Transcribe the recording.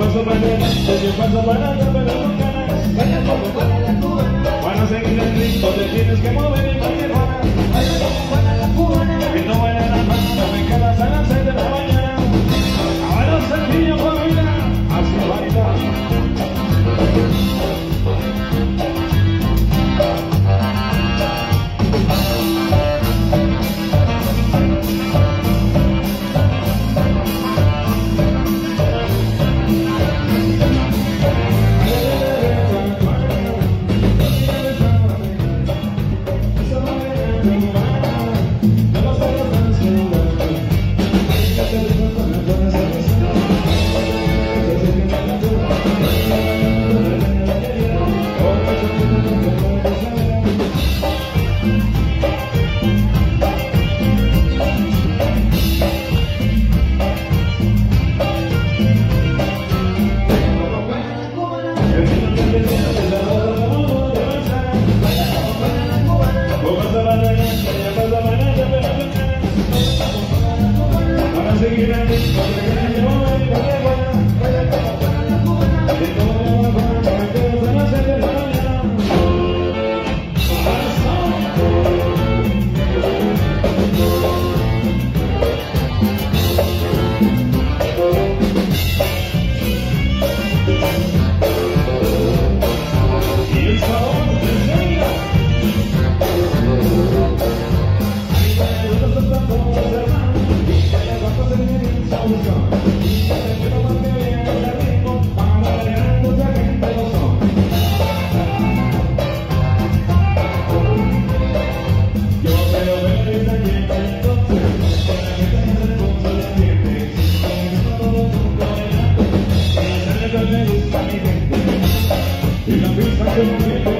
paso yo paso pero con ganas. Baila como para la cubana. Para seguir el ritmo te tienes que mover y no te Para Vai ser bonito.